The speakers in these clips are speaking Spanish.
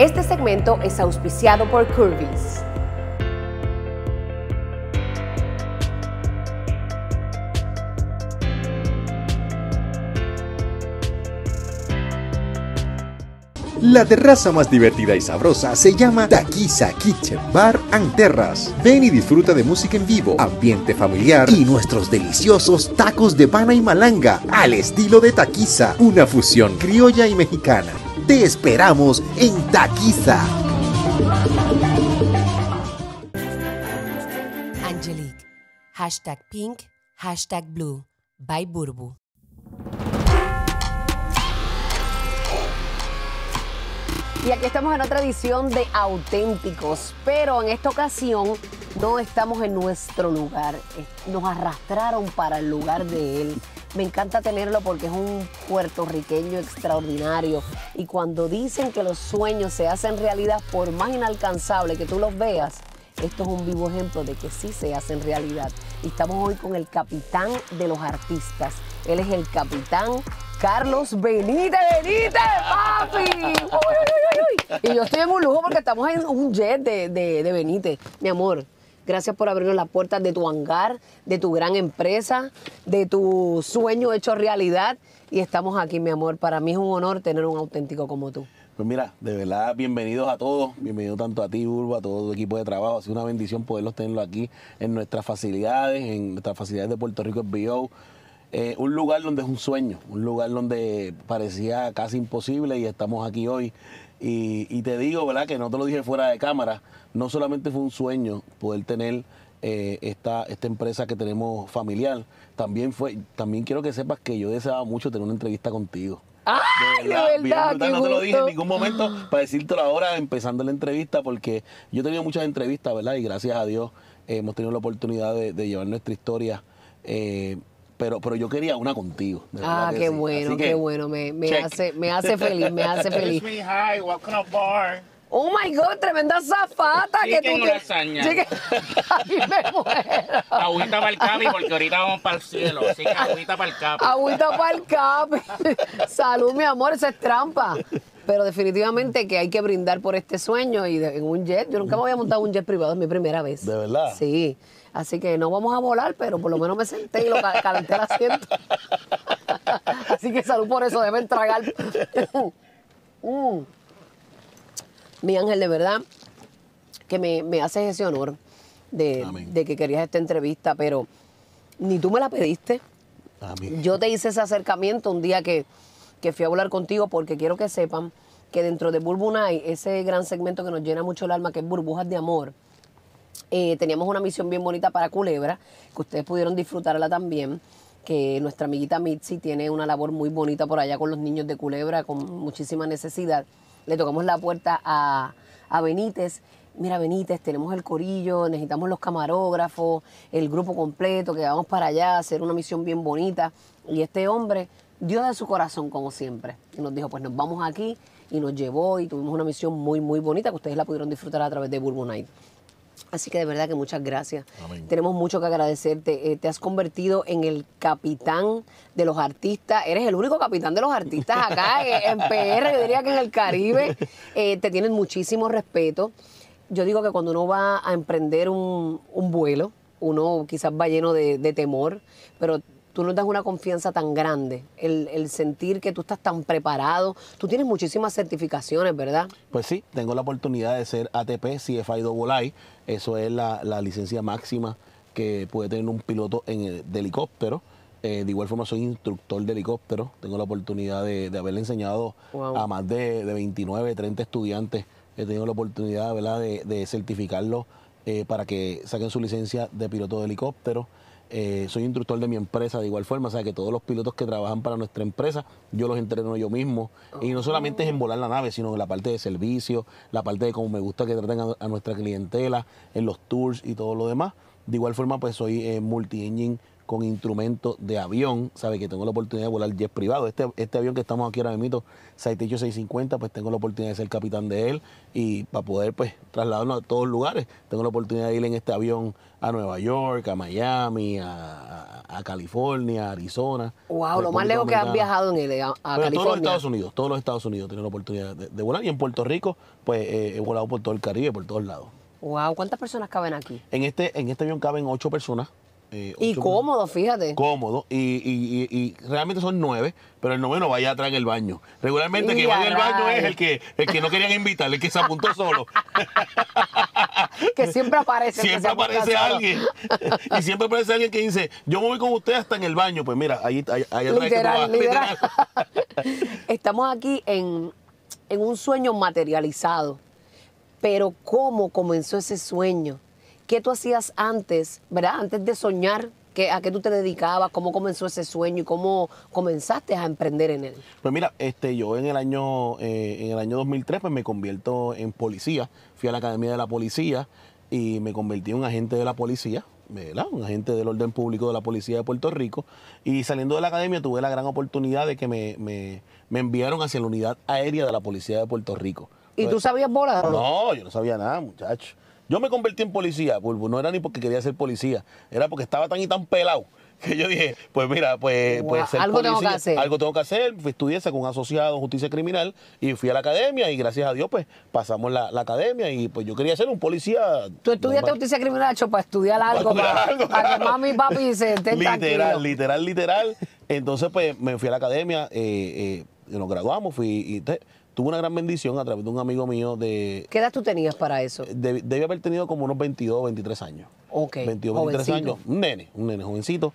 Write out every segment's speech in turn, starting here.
Este segmento es auspiciado por Curvis. La terraza más divertida y sabrosa se llama Taquiza Kitchen Bar and Terras. Ven y disfruta de música en vivo, ambiente familiar y nuestros deliciosos tacos de pana y malanga al estilo de Taquiza, una fusión criolla y mexicana. Te esperamos en Taquiza. Angelique. Hashtag pink, hashtag blue. By Burbu. Y aquí estamos en otra edición de Auténticos, pero en esta ocasión no estamos en nuestro lugar, nos arrastraron para el lugar de él. Me encanta tenerlo porque es un puertorriqueño extraordinario y cuando dicen que los sueños se hacen realidad por más inalcanzable que tú los veas, esto es un vivo ejemplo de que sí se hacen realidad. Y estamos hoy con el capitán de los artistas. Él es el capitán Carlos Benítez, Benítez, papi. Uy, uy, uy, uy. Y yo estoy en un lujo porque estamos en un jet de, de, de Benítez. Mi amor, gracias por abrirnos las puertas de tu hangar, de tu gran empresa, de tu sueño hecho realidad. Y estamos aquí, mi amor. Para mí es un honor tener un auténtico como tú. Pues mira, de verdad, bienvenidos a todos, bienvenido tanto a ti, Urbo, a todo tu equipo de trabajo. Ha sido una bendición poderlos tenerlo aquí en nuestras facilidades, en nuestras facilidades de Puerto Rico BO. Eh, un lugar donde es un sueño, un lugar donde parecía casi imposible y estamos aquí hoy. Y te digo, ¿verdad? Que no te lo dije fuera de cámara, no solamente fue un sueño poder tener eh, esta, esta empresa que tenemos familiar, también fue, también quiero que sepas que yo deseaba mucho tener una entrevista contigo. ¡Ay, de verdad! qué no te lo dije en ningún momento para decírtelo ahora empezando la entrevista porque yo he tenido muchas entrevistas, ¿verdad? Y gracias a Dios eh, hemos tenido la oportunidad de, de llevar nuestra historia. eh, pero, pero yo quería una contigo. de Ah, qué sí. bueno, que, qué bueno. Me, me hace, me hace feliz, me hace feliz. Oh my God, tremenda zafata que tú tienes. lasaña. Chicken- Ay, me muero. Agüita para el capi porque ahorita vamos para el cielo. Así que agüita para el capi. Agüita para el cap. Salud, mi amor, eso es trampa. Pero definitivamente que hay que brindar por este sueño y de- en un jet. Yo nunca me había montado un jet privado, es mi primera vez. ¿De verdad? Sí. Así que no vamos a volar, pero por lo menos me senté y lo ca- calenté el asiento. Así que salud por eso, deben tragar. Mm. Mi ángel, de verdad, que me, me haces ese honor de, de que querías esta entrevista, pero ni tú me la pediste. Amén. Yo te hice ese acercamiento un día que, que fui a hablar contigo porque quiero que sepan que dentro de Burbunay, ese gran segmento que nos llena mucho el alma, que es Burbujas de Amor, eh, teníamos una misión bien bonita para Culebra, que ustedes pudieron disfrutarla también, que nuestra amiguita Mitzi tiene una labor muy bonita por allá con los niños de Culebra, con muchísima necesidad. Le tocamos la puerta a, a Benítez. Mira, Benítez, tenemos el corillo, necesitamos los camarógrafos, el grupo completo, que vamos para allá a hacer una misión bien bonita. Y este hombre dio de su corazón, como siempre. Y nos dijo, pues nos vamos aquí, y nos llevó, y tuvimos una misión muy, muy bonita, que ustedes la pudieron disfrutar a través de Bourbon Night. Así que de verdad que muchas gracias. Amén. Tenemos mucho que agradecerte. Eh, te has convertido en el capitán de los artistas. Eres el único capitán de los artistas acá en PR, yo diría que en el Caribe. Eh, te tienen muchísimo respeto. Yo digo que cuando uno va a emprender un, un vuelo, uno quizás va lleno de, de temor, pero tú nos das una confianza tan grande, el, el sentir que tú estás tan preparado. Tú tienes muchísimas certificaciones, ¿verdad? Pues sí, tengo la oportunidad de ser ATP CFI I. Eso es la, la licencia máxima que puede tener un piloto en el- de helicóptero. Eh, de igual forma soy instructor de helicóptero. Tengo la oportunidad de, de haberle enseñado Wow. a más de, de 29, 30 estudiantes. He tenido la oportunidad ¿verdad? De, de certificarlos eh, para que saquen su licencia de piloto de helicóptero. Eh, soy instructor de mi empresa de igual forma, o sea que todos los pilotos que trabajan para nuestra empresa, yo los entreno yo mismo. Y no solamente es en volar la nave, sino en la parte de servicio, la parte de cómo me gusta que traten a, nuestra clientela, en los tours y todo lo demás. De igual forma, pues soy eh, multi-engine con instrumentos de avión, sabe que tengo la oportunidad de volar jet privado. Este, este avión que estamos aquí ahora mismo, Saitecho 650, pues tengo la oportunidad de ser capitán de él y para poder pues trasladarnos a todos lugares. Tengo la oportunidad de ir en este avión a Nueva York, a Miami, a, a- a California, a Arizona. Wow, lo más lejos que has viajado en él, a, a Bueno, todos los California. Estados Unidos, todos los Estados Unidos tenido la oportunidad de, de volar y en Puerto Rico pues eh, he volado por todo el Caribe, por todos lados. Wow, ¿cuántas personas caben aquí? En este, en este avión caben ocho personas. Eh, Y cómodo, fíjate. cómodo y, y- y- y realmente son nueve, pero el noveno vaya atrás en el baño. Regularmente el que va en el baño es el que, el que no querían invitar, el que se apuntó solo. que siempre aparece. siempre aparece alguien. y siempre aparece alguien que dice, yo me voy con usted hasta en el baño. Pues mira, ahí, ahí, ahí atrás es que tú Literal, vas. literal. Estamos aquí en, en un sueño materializado. Pero ¿cómo comenzó ese sueño? ¿Qué tú hacías antes, verdad? Antes de soñar, ¿qué- ¿a qué tú te dedicabas? ¿Cómo comenzó ese sueño y cómo comenzaste a emprender en él? Pues mira, este, yo en el año, eh, en el año 2003 pues me convierto en policía. Fui a la academia de la policía y me convertí en un agente de la policía, ¿verdad? Un agente del orden público de la policía de Puerto Rico. Y saliendo de la academia tuve la gran oportunidad de que me, me- me enviaron hacia la unidad aérea de la policía de Puerto Rico. ¿Y tú sabías volar? No, yo no sabía nada, muchacho. Yo me convertí en policía, Bulbo. No era ni porque quería ser policía, era porque estaba tan y tan pelado que yo dije, pues mira, pues, pues ser algo tengo que hacer. Algo tengo que hacer. Estudié con un asociado en justicia criminal y fui a la academia y gracias a Dios, pues pasamos la, la academia y pues yo quería ser un policía. Tú estudiaste normal. justicia criminal, Cho, para estudiar algo, para, algo. para que mami y papi se estén Literal, tranquilos. literal, literal. Entonces, pues me fui a la academia, eh, eh, nos graduamos, fui y te- tuve una gran bendición a través de un amigo mío de, ¿Qué edad tú tenías para eso? Deb- debe haber tenido como unos 22, 23 años. Ok, 22, 23 jovencito. años. Un nene, un nene jovencito.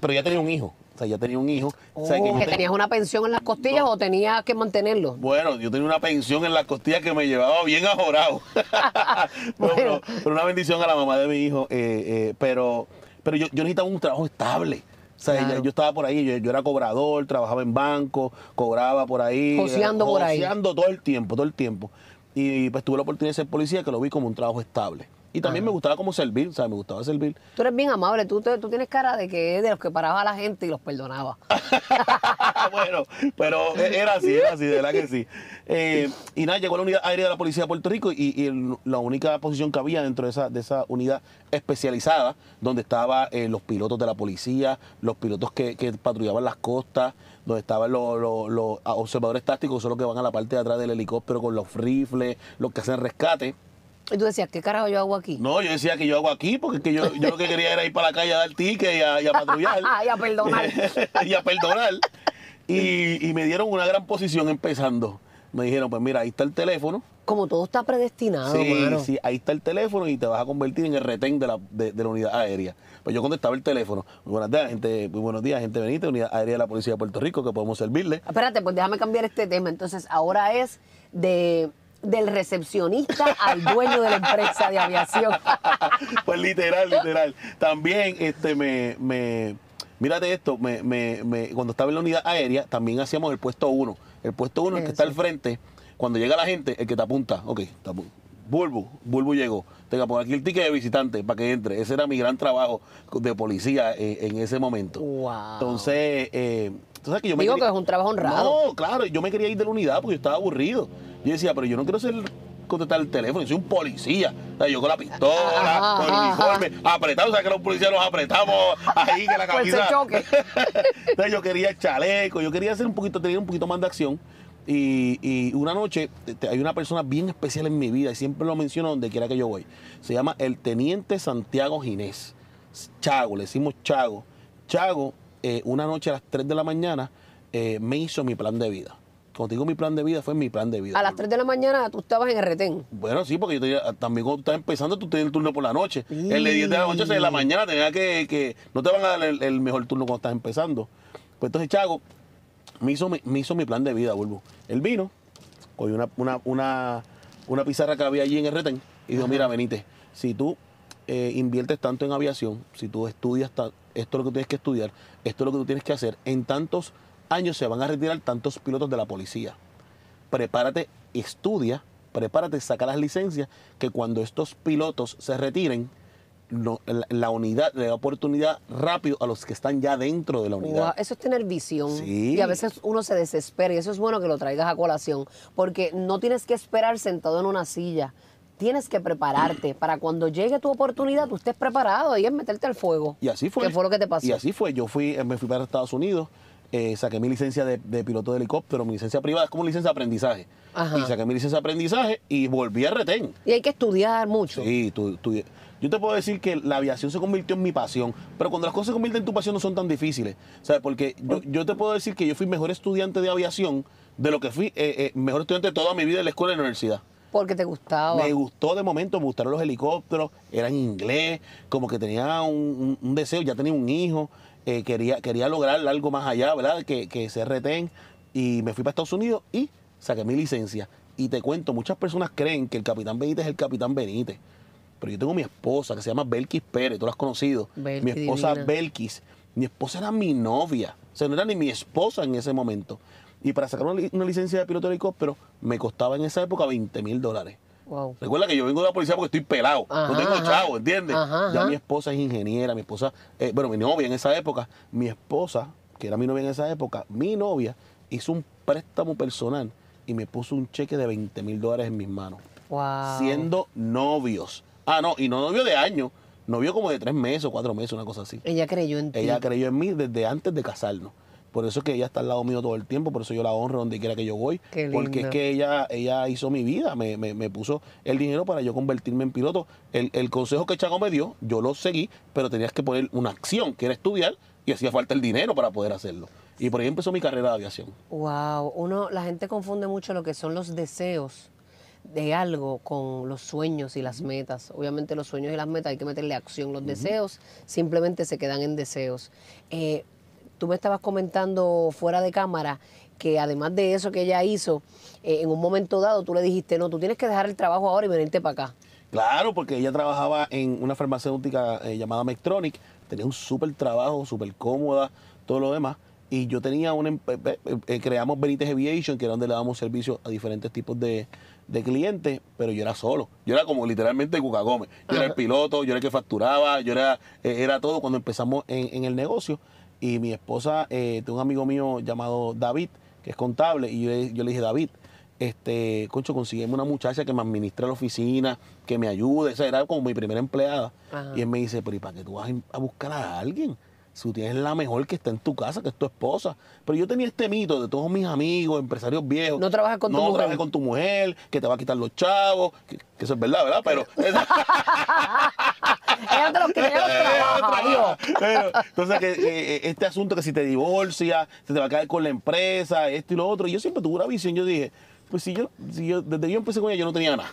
Pero ya tenía un hijo. O sea, ya tenía un hijo. O sea, que Oh, yo ¿Que te- tenías una pensión en las costillas o tenías que mantenerlo? Bueno, yo tenía una pensión en la costilla que me llevaba bien ajorado. Bueno. pero, pero una bendición a la mamá de mi hijo. eh, eh, pero pero yo, yo necesitaba un trabajo estable. O sea, Claro. yo, yo estaba por ahí, yo, yo era cobrador, trabajaba en banco, cobraba por ahí. Joseando por ahí. joseando todo el tiempo, todo el tiempo. Y pues tuve la oportunidad de ser policía que lo vi como un trabajo estable. Y también me gustaba como servir, o sea, me gustaba servir. Tú eres bien amable, tú, tú tienes cara de que de los que paraba a la gente y los perdonaba. bueno, pero era así, era así, de verdad que sí. Eh, y nada, llegó la unidad aérea de la Policía de Puerto Rico y, y el- la única posición que había dentro de esa, de esa unidad especializada, donde estaban los pilotos de la policía, los pilotos que, que patrullaban las costas, donde estaban los, los- los observadores tácticos, son los que van a la parte de atrás del helicóptero con los rifles, los que hacen rescate. Y tú decías, ¿qué carajo yo hago aquí? No, yo decía que yo hago aquí porque es que yo, yo lo que quería era ir para la calle a dar ticket y a, y a patrullar. Y a perdonar. y a perdonar. Y, y me dieron una gran posición empezando. Me dijeron, pues mira, ahí está el teléfono. Como todo está predestinado, sí, mano. sí, ahí está el teléfono y te vas a convertir en el retén de la, de, de la unidad aérea. Pues yo contestaba el teléfono. Muy buenos días, gente, muy buenos días, gente Benítez, unidad aérea de la Policía de Puerto Rico, que podemos servirle. Espérate, pues déjame cambiar este tema. Entonces, ahora es de del recepcionista al dueño de la empresa de aviación. pues literal, literal. También, este, me, me, mírate esto, me, me, me- cuando estaba en la unidad aérea, también hacíamos el puesto uno. El puesto uno, el que está al frente, cuando llega la gente, el que te apunta, ok, te apu- Bulbu, Bulbu llegó. Tenga por aquí el ticket de visitante para que entre. Ese era mi gran trabajo de policía eh, en ese momento. Wow. Entonces, eh, tú sabes que yo me Digo quería- que es un trabajo honrado. No, claro, yo me quería ir de la unidad porque yo estaba aburrido. Yo decía, pero yo no quiero ser contestar el teléfono, yo soy un policía. O sea, yo con la pistola, Ajá, con el ajá, uniforme, apretado, o sea que los policías nos apretamos ahí que la camisa. yo quería el chaleco, yo quería hacer un poquito, tener un poquito más de acción. Y, y una noche hay una persona bien especial en mi vida y siempre lo menciono donde quiera que yo voy. Se llama el Teniente Santiago Ginés. Chago, le decimos Chago. Chago, eh, una noche a las 3 de la mañana, eh, me hizo mi plan de vida. Cuando digo mi plan de vida, fue mi plan de vida. A las 3 de la mañana tú estabas en el retén. Bueno, sí, porque yo tenía, también cuando tú estás empezando, tú tienes el turno por la noche. El de 10 de la noche, de la mañana, tenía que, que no te van a dar el, el mejor turno cuando estás empezando. Pues entonces, Chago, me hizo, mi- me hizo mi plan de vida, Bulbo. Él vino, cogió una, una, una, una pizarra que había allí en el retén y dijo, mira, Benítez, si tú eh, inviertes tanto en aviación, si tú estudias, ta- esto es lo que tienes que estudiar, esto es lo que tú tienes que hacer, en tantos años se van a retirar tantos pilotos de la policía prepárate, estudia, prepárate, saca las licencias, que cuando estos pilotos se retiren, no, la, la unidad le da oportunidad rápido a los que están ya dentro de la unidad. Eso es tener visión. Sí. Y a veces uno se desespera y eso es bueno que lo traigas a colación, porque no tienes que esperar sentado en una silla. Tienes que prepararte para cuando llegue tu oportunidad, tú estés preparado y es meterte al fuego. Y así fue. ¿Qué fue lo que te pasó? Y así fue. Yo fui, eh, me fui para Estados Unidos, eh, saqué mi licencia de, de piloto de helicóptero, mi licencia privada, es como licencia de aprendizaje. Ajá. Y saqué mi licencia de aprendizaje y volví a retén. Y hay que estudiar mucho. Sí, tú- tú- yo te puedo decir que la aviación se convirtió en mi pasión, pero cuando las cosas se convierten en tu pasión no son tan difíciles. ¿Sabes? Porque yo, yo te puedo decir que yo fui mejor estudiante de aviación de lo que fui eh, eh, mejor estudiante de toda mi vida en la escuela y en la universidad. Porque te gustaba. Me gustó de momento, me gustaron los helicópteros, era en inglés, como que tenía un, deseo, ya tenía un hijo, eh, quería, quería lograr algo más allá, ¿verdad? Que, que se retén. Y me fui para Estados Unidos y saqué mi licencia. Y te cuento, muchas personas creen que el capitán Benítez es el capitán Benítez. Pero yo tengo mi esposa que se llama Belkis Pérez, tú la has conocido. Mi esposa divina. Belkis. Mi esposa era mi novia. O sea, no era ni mi esposa en ese momento. Y para sacar una, li- una licencia de piloto de helicóptero me costaba en esa época 20 mil dólares. Wow. Recuerda que yo vengo de la policía porque estoy pelado, Ajá, no tengo chavo, ¿entiendes? Ajá, Ya mi esposa es ingeniera, mi esposa, eh, bueno, mi novia en esa época, mi esposa, que era mi novia en esa época, mi novia hizo un préstamo personal y me puso un cheque de 20 mil dólares en mis manos, Wow. siendo novios. Ah, no, y no novio de año, novio como de tres meses o cuatro meses, una cosa así. Ella creyó en ti. Ella creyó en mí desde antes de casarnos. Por eso es que ella está al lado mío todo el tiempo, por eso yo la honro donde quiera que yo voy. Qué Porque es que ella, ella hizo mi vida, me, me- me puso el dinero para yo convertirme en piloto. El, el consejo que Chago me dio, yo lo seguí, pero tenías que poner una acción, que era estudiar, y hacía falta el dinero para poder hacerlo. Y por ahí empezó mi carrera de aviación. Wow, uno, la gente confunde mucho lo que son los deseos de algo con los sueños y las metas. Obviamente los sueños y las metas hay que meterle acción. Los deseos simplemente se quedan en deseos. Eh, tú me estabas comentando fuera de cámara que además de eso que ella hizo, eh, en un momento dado tú le dijiste, no, tú tienes que dejar el trabajo ahora y venirte para acá. Claro, porque ella trabajaba en una farmacéutica eh, llamada Medtronic, tenía un súper trabajo, súper cómoda, todo lo demás. Y yo tenía un, em- eh, eh, creamos Benítez Aviation, que era donde le damos servicio a diferentes tipos de, de clientes, pero yo era solo. Yo era como literalmente Cuca Gómez. Yo era el piloto, yo era el que facturaba, yo era, era todo cuando empezamos en, en el negocio. Y mi esposa, eh, tengo un amigo mío llamado David, que es contable, y yo, le- yo le dije, David, este, concho, consígueme una muchacha que me administre la oficina, que me ayude. Esa era como mi primera empleada. Ajá. Y él me dice, pero ¿y para qué tú vas a buscar a alguien? Si tienes la mejor que está en tu casa, que es tu esposa. Pero yo tenía este mito de todos mis amigos, empresarios viejos. No trabajes con tu no mujer. trabajes con tu mujer, que te va a quitar los chavos. Que, que eso es verdad, ¿verdad? Pero... Ella te los que ella los trabaja, adiós. Pero, entonces, que, que, este asunto que si te divorcias, se te va a caer con la empresa, esto y lo otro. Y yo siempre tuve una visión. Yo dije, pues si yo, si yo desde que yo empecé con ella, yo no tenía nada.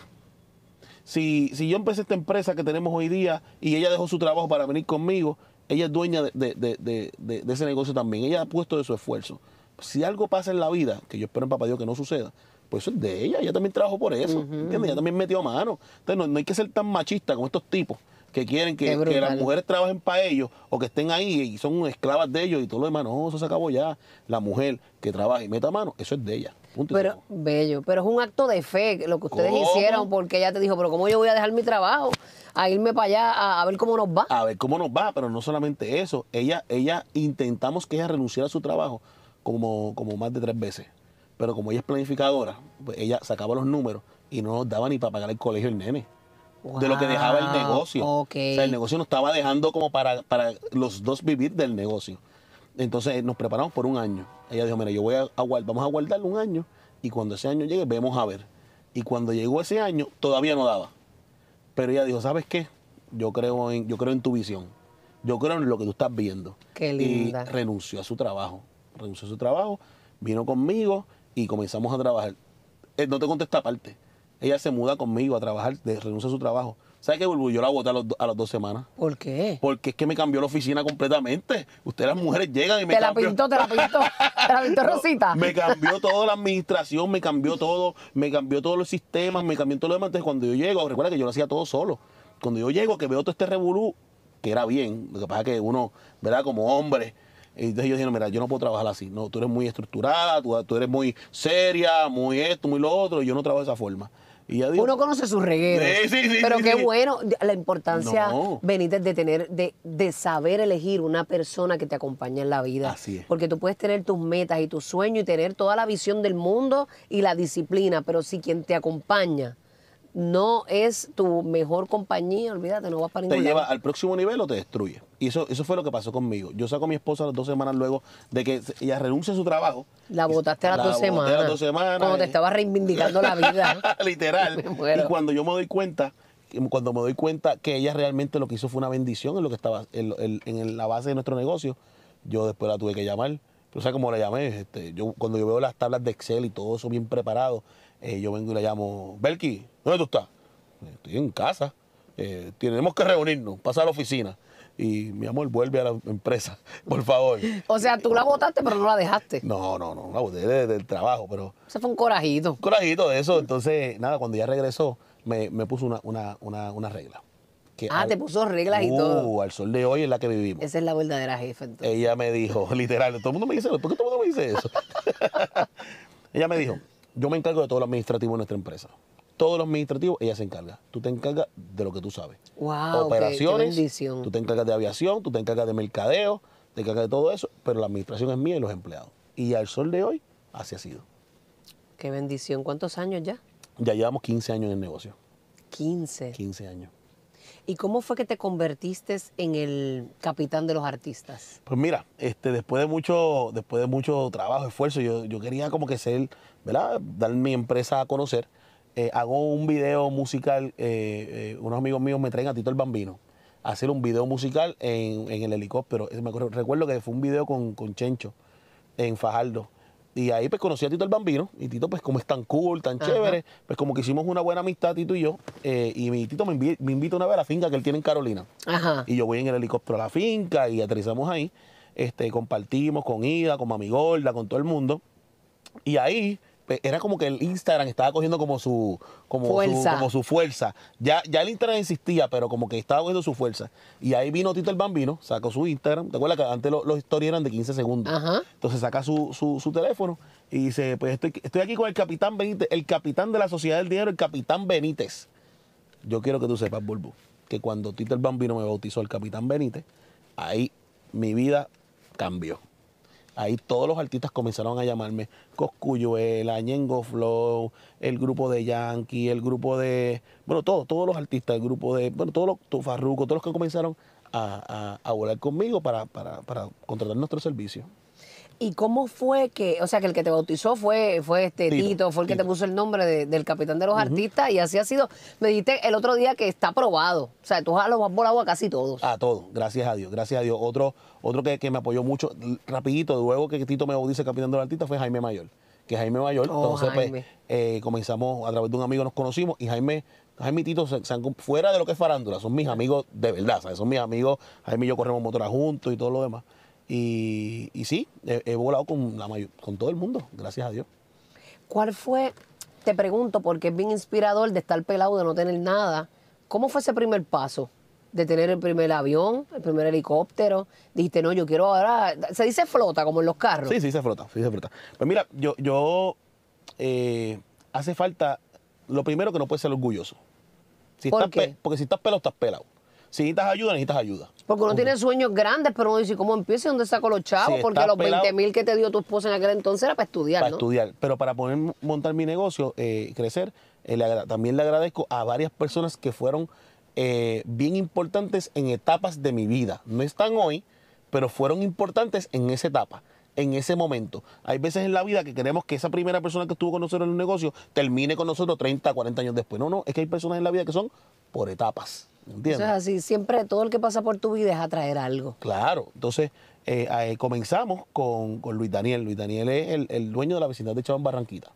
Si, si yo empecé esta empresa que tenemos hoy día y ella dejó su trabajo para venir conmigo, ella es dueña de, de- de- de- de- de ese negocio también. Ella ha puesto de su esfuerzo. Si algo pasa en la vida, que yo espero en papá Dios que no suceda, pues eso es de ella. Ella también trabajó por eso. ¿entiendes? Ella también metió mano. Entonces no, no hay que ser tan machista como estos tipos que quieren que, que las mujeres trabajen para ellos o que estén ahí y son esclavas de ellos y todo lo demás. No, eso se acabó ya. La mujer que trabaja y meta mano, eso es de ella. Punto Pero, bello, pero es un acto de fe lo que ustedes ¿Cómo? hicieron porque ella te dijo, pero ¿cómo yo voy a dejar mi trabajo a irme para allá a, a ver cómo nos va? a ver cómo nos va, pero no solamente eso, ella, ella intentamos que ella renunciara a su trabajo como, como más de tres veces. Pero como ella es planificadora, pues ella sacaba los números y no nos daba ni para pagar el colegio el nene. De lo que dejaba el negocio. O sea, el negocio nos estaba dejando como para, para los dos vivir del negocio. Entonces nos preparamos por un año. Ella dijo, mira, yo voy a, a vamos a guardarle un año y cuando ese año llegue, vemos a ver. Y cuando llegó ese año, todavía no daba. Pero ella dijo, ¿sabes qué? Yo creo en, yo creo en tu visión. Yo creo en lo que tú estás viendo. Qué linda. Y renunció a su trabajo. Renunció a su trabajo, vino conmigo y comenzamos a trabajar. Eh, no te conté esta parte. Ella se muda conmigo a trabajar, de, renuncia a su trabajo. ¿Sabes qué, Bulbu? Yo la boté a, los do- a las dos semanas. ¿Por qué? Porque es que me cambió la oficina completamente. Ustedes las mujeres llegan y me Te la pintó, te la pintó, te la pintó Rosita. me cambió toda la administración, me cambió todo, me cambió todos los sistemas, me cambió todo lo demás. Entonces, cuando yo llego, recuerda que yo lo hacía todo solo. Cuando yo llego, que veo todo este revolú, que era bien, lo que pasa es que uno, ¿verdad? Como hombre, entonces yo dije, mira, yo no puedo trabajar así. No, tú eres muy estructurada, tú, tú eres muy seria, muy esto, muy lo otro. Yo no trabajo de esa forma. Y Uno conoce sus regueros. Sí, sí, sí, pero qué bueno la importancia, No. Benítez, de tener, de, de saber elegir una persona que te acompañe en la vida. Así es. Porque tú puedes tener tus metas y tus sueños y tener toda la visión del mundo y la disciplina, pero si quien te acompaña no es tu mejor compañía, olvídate, no vas para te ningún lleva lado. al próximo nivel o te destruye. Y eso, eso fue lo que pasó conmigo. Yo saco a mi esposa las dos semanas luego de que ella renuncia a su trabajo. La votaste a las La dos semanas. a las dos semanas. Cuando te eh. estabas reivindicando la vida. Literal. Y cuando yo me doy cuenta, cuando me doy cuenta que ella realmente lo que hizo fue una bendición en lo que estaba en, en- en la base de nuestro negocio, yo después la tuve que llamar. Pero ¿sabes cómo la llamé? Este, yo, cuando yo veo las tablas de Excel y todo eso bien preparado, eh, yo vengo y la llamo, Belki, ¿dónde tú estás? Estoy en casa. Eh, tenemos que reunirnos, pasa a la oficina. Y mi amor, vuelve a la empresa, por favor. O sea, tú la votaste, pero no la dejaste. No, no, no, la boté de- del trabajo, pero Eso fue un corajito. un corajito de eso. Entonces, nada, cuando ya regresó, me, me puso una, una, una, una regla. Que Ah, al- te puso reglas y Uh, todo. Al sol de hoy es la que vivimos. Esa es la verdadera jefa. Entonces. Ella me dijo, literal, todo el mundo me dice, ¿por qué todo el mundo me dice eso? ella me dijo, yo me encargo de todo lo administrativo de nuestra empresa. Todo lo administrativo, ella se encarga. Tú te encargas de lo que tú sabes. Wow, Operaciones, qué bendición. tú te encargas de aviación, tú te encargas de mercadeo, te encargas de todo eso, pero la administración es mía y los empleados. Y al sol de hoy, así ha sido. Qué bendición. ¿Cuántos años ya? Ya llevamos 15 años en el negocio. 15. 15 años. ¿Y cómo fue que te convertiste en el capitán de los artistas? Pues mira, este, después de mucho, después de mucho trabajo, esfuerzo, yo, yo quería como que ser, ¿verdad? Dar mi empresa a conocer. Eh, hago un video musical, eh, eh, unos amigos míos me traen a Tito el Bambino a hacer un video musical en, en el helicóptero. Me acuerdo- recuerdo que fue un video con, con Chencho en Fajardo. Y ahí pues conocí a Tito el Bambino. Y Tito pues como es tan cool, tan Ajá. chévere, pues como que hicimos una buena amistad Tito y yo. eh, y mi Tito me, invi- me invita una vez a la finca que él tiene en Carolina. Ajá. Y yo voy en el helicóptero a la finca y aterrizamos ahí. Este, compartimos con Ida, con Mami Gorda, con todo el mundo. Y ahí era como que el Instagram estaba cogiendo como su, como Fuerza. su, como su fuerza. Ya, ya el Instagram existía, pero como que estaba cogiendo su fuerza. Y ahí vino Tito el Bambino, sacó su Instagram. ¿Te acuerdas que antes lo- los stories eran de 15 segundos? Ajá. Entonces saca su, su, su teléfono y dice, pues estoy, estoy aquí con el capitán Benítez, el capitán de la Sociedad del Dinero, el capitán Benítez. Yo quiero que tú sepas, Bulbu, que cuando Tito el Bambino me bautizó el capitán Benítez, ahí mi vida cambió. Ahí todos los artistas comenzaron a llamarme Coscuyuela, Ñengo Flow, el grupo de Yankee, el grupo de. Bueno, todos, todos los artistas, el grupo de. Bueno, todos los, tu Farruko, todos los que comenzaron a, a, a volar conmigo para, para, para contratar nuestro servicio. ¿Y cómo fue que, o sea, que el que te bautizó fue, fue este Tito, Tito, fue el que te puso el nombre de- del capitán de los artistas y así ha sido. Me dijiste el otro día que está aprobado. O sea, tú los has volado a casi todos. A todo, gracias a Dios, gracias a Dios. Otro, otro que, que me apoyó mucho, rapidito, luego que Tito me bautice capitán de los artistas fue Jaime Mayor. Que Jaime Mayor, Oh, entonces pues, Jaime. eh, comenzamos, a través de un amigo nos conocimos y Jaime, Jaime y Tito se, se han- fuera de lo que es farándula, son mis amigos de verdad, ¿sabes? Son mis amigos, Jaime y yo corremos motora juntos y todo lo demás. Y, y sí, he, he volado con, la mayor- con todo el mundo, gracias a Dios. ¿Cuál fue, te pregunto, porque es bien inspirador de estar pelado, de no tener nada, ¿cómo fue ese primer paso? De tener el primer avión, el primer helicóptero. Dijiste, no, yo quiero ahora. Se dice flota, como en los carros. Sí, sí se frota, sí se frota. Pues mira, yo, yo eh, hace falta, lo primero que no puedes ser orgulloso. Si ¿Por estás qué? porque si estás pelado, estás pelado. Si necesitas ayuda, necesitas ayuda. Porque uno tiene sueños grandes, pero uno dice, ¿cómo empiezo y dónde saco los chavos? Sí, Porque los pelado. 20 mil que te dio tu esposa en aquel entonces era para estudiar, para ¿no? estudiar. Pero para poder montar mi negocio, eh, crecer, eh, le también le agradezco a varias personas que fueron eh, bien importantes en etapas de mi vida. No están hoy, pero fueron importantes en esa etapa, en ese momento. Hay veces en la vida que queremos que esa primera persona que estuvo con nosotros en un negocio termine con nosotros 30, 40 años después. No, no, es que hay personas en la vida que son por etapas. ¿Entiendes? Eso es así. Siempre todo el que pasa por tu vida es atraer algo. Claro, entonces eh, eh, comenzamos con, con Luis Daniel. Luis Daniel es el, el dueño de la vecindad de Chabón Barranquita.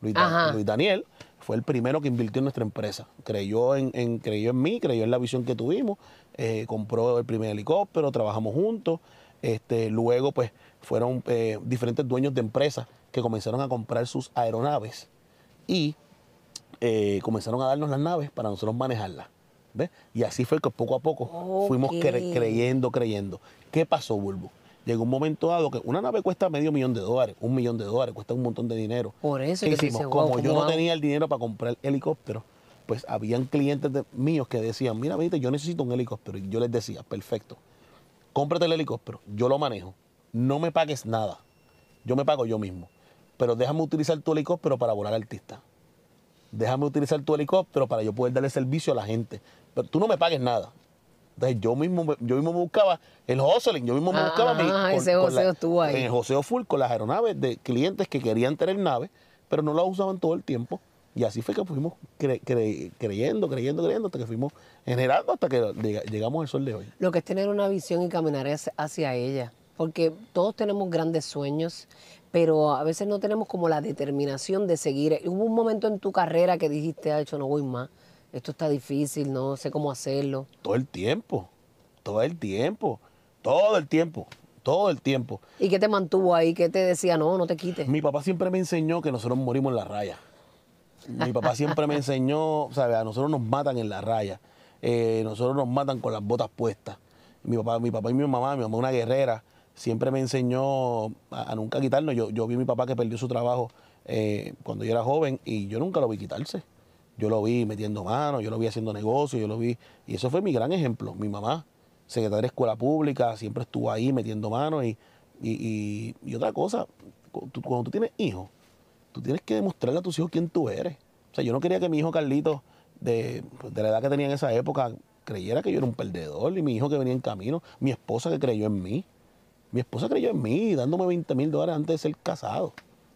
Luis, Da-. Luis Daniel fue el primero que invirtió en nuestra empresa. Creyó en, en- creyó en mí, creyó en la visión que tuvimos, eh, compró el primer helicóptero, trabajamos juntos. Este, luego, pues, fueron diferentes dueños de empresas que comenzaron a comprar sus aeronaves y comenzaron a darnos las naves para nosotros manejarlas. ¿Ves? Y así fue que poco a poco fuimos cre- creyendo, creyendo. ¿Qué pasó, Bulbo? llegó un momento dado que una nave cuesta medio millón de dólares, un millón de dólares, cuesta un montón de dinero. Por eso ¿Qué que tú hicimos? wow, Como yo ¿cómo no tenía el dinero para comprar el helicóptero, pues habían clientes de- míos que decían, mira, viste, yo necesito un helicóptero. Y yo les decía, perfecto, cómprate el helicóptero, yo lo manejo, no me pagues nada, yo me pago yo mismo, pero déjame utilizar tu helicóptero para volar artistas. Déjame utilizar tu helicóptero para yo poder darle servicio a la gente. Pero tú no me pagues nada. Entonces yo mismo, yo mismo me buscaba el hustling, yo mismo me Ah, buscaba mi, ah, ese la- joseo estuvo ahí. en el joseo full con las aeronaves de clientes que querían tener naves, pero no las usaban todo el tiempo. Y así fue que fuimos cre- cre- creyendo, creyendo, creyendo, hasta que fuimos generando, hasta que llega- llegamos al sol de hoy. Lo que es tener una visión y caminar hacia ella. Porque todos tenemos grandes sueños, pero a veces no tenemos como la determinación de seguir. Hubo un momento en tu carrera que dijiste, ah, yo no voy más, esto está difícil, no sé cómo hacerlo. Todo el tiempo, todo el tiempo, todo el tiempo, todo el tiempo. ¿Y qué te mantuvo ahí? ¿Qué te decía, no, no te quites? Mi papá siempre me enseñó que nosotros morimos en la raya. Mi papá siempre me enseñó, ¿sabes? A nosotros nos matan en la raya. Eh, nosotros nos matan con las botas puestas. Mi papá, mi papá y mi mamá, mi mamá una guerrera, siempre me enseñó a, nunca quitarnos. Yo, yo vi a mi papá que perdió su trabajo eh, cuando yo era joven y yo nunca lo vi quitarse. Yo lo vi metiendo manos, yo lo vi haciendo negocios, yo lo vi. Y eso fue mi gran ejemplo. Mi mamá, secretaria de escuela pública, siempre estuvo ahí metiendo manos. Y, y, y- y otra cosa, cuando tú tienes hijos, tú tienes que demostrarle a tus hijos quién tú eres. O sea, yo no quería que mi hijo Carlito, de, pues, de la edad que tenía en esa época, creyera que yo era un perdedor. Y mi hijo que venía en camino, mi esposa que creyó en mí. Mi esposa creyó en mí, dándome 20 mil dólares antes de ser casado.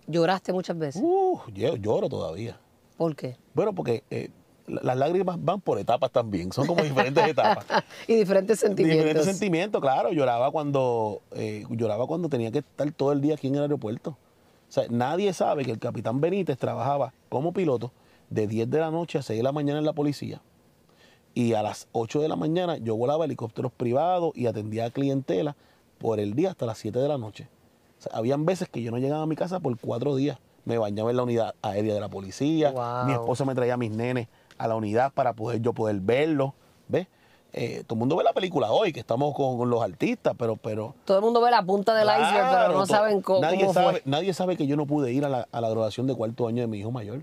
¿Lloraste muchas veces? Uh, yo lloro todavía. ¿Por qué? Bueno, porque eh, la- las lágrimas van por etapas también, son como diferentes etapas. y diferentes sentimientos. Diferentes sentimientos, claro. Lloraba cuando, eh, lloraba cuando tenía que estar todo el día aquí en el aeropuerto. O sea, nadie sabe que el capitán Benítez trabajaba como piloto de 10 de la noche a 6 de la mañana en la policía. Y a las 8 de la mañana yo volaba helicópteros privados y atendía a clientela por el día hasta las 7 de la noche. O sea, habían veces que yo no llegaba a mi casa por cuatro días. Me bañaba en la unidad aérea de la policía. Wow. Mi esposa me traía a mis nenes a la unidad para poder yo poder verlos. ¿Ves? Eh, todo el mundo ve la película hoy, que estamos con, con los artistas, pero, pero Todo el mundo ve la punta del iceberg, pero no saben cómo, nadie cómo sabe, fue. Nadie sabe que yo no pude ir a la, a la graduación de cuarto año de mi hijo mayor.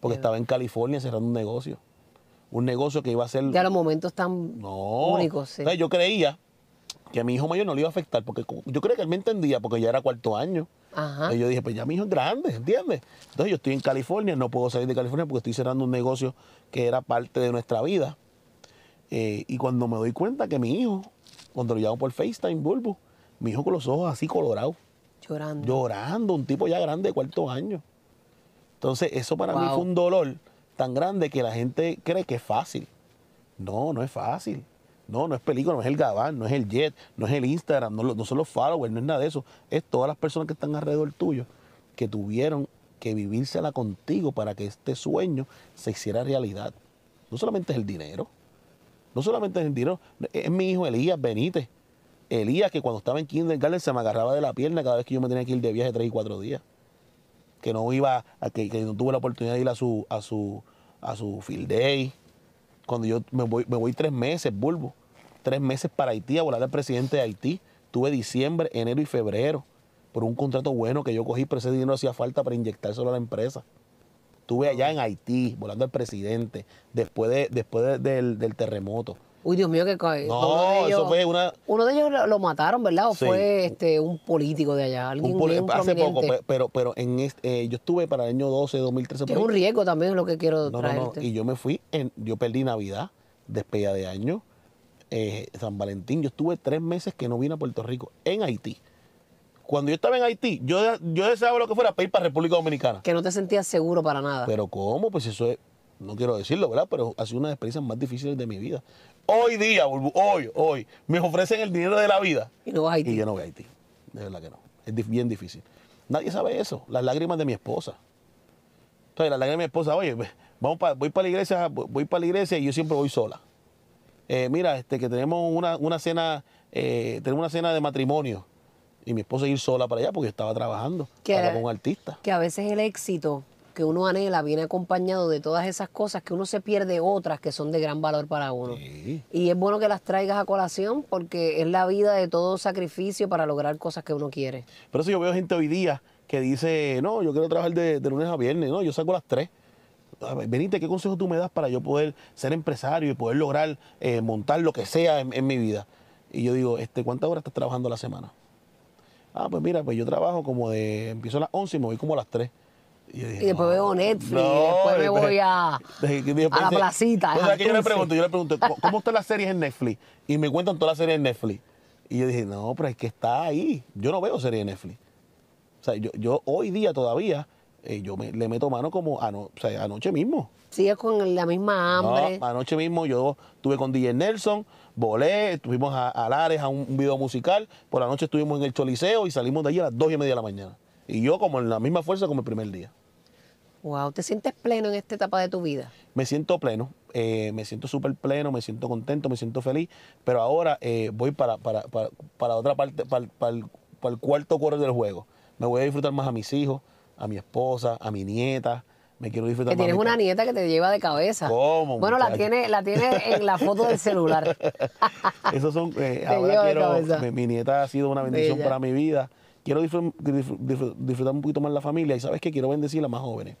Porque estaba en California cerrando un negocio. Un negocio que iba a ser. Ya los momentos tan no. únicos, sí. Entonces, yo creía que a mi hijo mayor no le iba a afectar. Porque yo creo que él me entendía porque ya era cuarto año. Ajá. Y yo dije, pues ya mi hijo es grande, ¿entiendes? Entonces yo estoy en California, no puedo salir de California porque estoy cerrando un negocio que era parte de nuestra vida. Eh, y cuando me doy cuenta que mi hijo, cuando lo llamo por FaceTime, Bulbo, mi hijo con los ojos así colorados, Llorando. llorando, un tipo ya grande de cuarto año. Entonces, eso para mí fue un dolor tan grande que la gente cree que es fácil. No, no es fácil. No, no es película, no es el Gabán, no es el Jet, no es el Instagram, no, son los followers, no es nada de eso. Es todas las personas que están alrededor tuyo que tuvieron que vivírsela contigo para que este sueño se hiciera realidad. No solamente es el dinero, no solamente es el dinero, es mi hijo Elías Benítez. Elías que cuando estaba en kindergarten se me agarraba de la pierna cada vez que yo me tenía que ir de viaje tres y cuatro días. Que no iba, a que, que no tuve la oportunidad de ir a su, a su, a su field day. Cuando yo me voy, me voy tres meses, Bulbo. Tres meses para Haití a volar al presidente de Haití. Tuve diciembre, enero y febrero por un contrato bueno que yo cogí, pero ese dinero hacía falta para inyectárselo a la empresa. Estuve allá en Haití, volando al presidente, después, de, después de- del, del terremoto. Uy, Dios mío, que co- No, ellos, eso fue una... Uno de ellos lo, lo mataron, ¿verdad? ¿O Sí. fue este, un político de allá? Alguien un poli- bien hace poco, pero, pero en este, eh, yo estuve para el año 12, 2013. Que por es un riesgo también es lo que quiero No, no, no. traerte. Y yo me fui, en, yo perdí Navidad, despedida de año, eh, San Valentín. Yo estuve tres meses que no vine a Puerto Rico, en Haití. Cuando yo estaba en Haití, yo, yo deseaba lo que fuera para ir para República Dominicana. Que no te sentías seguro para nada. Pero ¿cómo? Pues eso es, no quiero decirlo, ¿verdad? Pero ha sido una de las experiencias más difíciles de mi vida. Hoy día, hoy, hoy, me ofrecen el dinero de la vida. y no vas a Haití. Y yo no voy a Haití. De verdad que no. Es bien difícil. Nadie sabe eso. Las lágrimas de mi esposa. Entonces, las lágrimas de mi esposa, oye, vamos pa- voy para la iglesia, voy para la iglesia y yo siempre voy sola. Eh, mira, este, que tenemos una, una cena, eh, tenemos una cena de matrimonio. Y mi esposa ir sola para allá porque yo estaba trabajando Que- con un artista. Que a veces el éxito que uno anhela viene acompañado de todas esas cosas que uno se pierde otras que son de gran valor para uno. Sí. Y es bueno que las traigas a colación porque es la vida de todo sacrificio para lograr cosas que uno quiere. Por eso yo veo gente hoy día que dice, no, yo quiero trabajar de, de lunes a viernes, no, yo salgo a las 3. A ver, Benítez, ¿qué consejo tú me das para yo poder ser empresario y poder lograr eh, montar lo que sea en, en mi vida? Y yo digo, este, ¿cuántas horas estás trabajando a la semana? Ah, pues mira, pues yo trabajo como de, empiezo a las 11 y me voy como a las 3. Y, yo dije, Y después "No, veo Netflix, y no", después me voy a, a la placita. O a sea, que yo le pregunto, yo le pregunto, "¿Cómo- ¿cómo están las series en Netflix? Y me cuentan todas las series en Netflix. Y yo dije, no, pero es que está ahí. Yo no veo series en Netflix. O sea, yo, yo hoy día todavía, eh, yo me- le meto mano como ano- o sea, anoche mismo. Sigues con la misma hambre. No, anoche mismo yo estuve con DJ Nelson, volé, estuvimos a, a Lares a un, un video musical, por la noche estuvimos en el Choliseo y salimos de allí a las dos y media de la mañana. Y yo como en la misma fuerza como el primer día. Wow, ¿te sientes pleno en esta etapa de tu vida? Me siento pleno, eh, me siento súper pleno, me siento contento, me siento feliz, pero ahora eh, voy para, para, para, para otra parte, para, para el, el cuarto cuarto del juego. Me voy a disfrutar más a mis hijos, a mi esposa, a mi nieta. Me quiero disfrutar Que más. a tienes mi una nieta que te lleva de cabeza. ¿Cómo, Bueno, la tiene, la tiene en la foto del celular. Esos son, eh, ahora quiero, mi, mi nieta ha sido una bendición Bella. para mi vida. Quiero disfr- disfr- disfr- disfrutar un poquito más la familia y sabes que quiero bendecir a más jóvenes.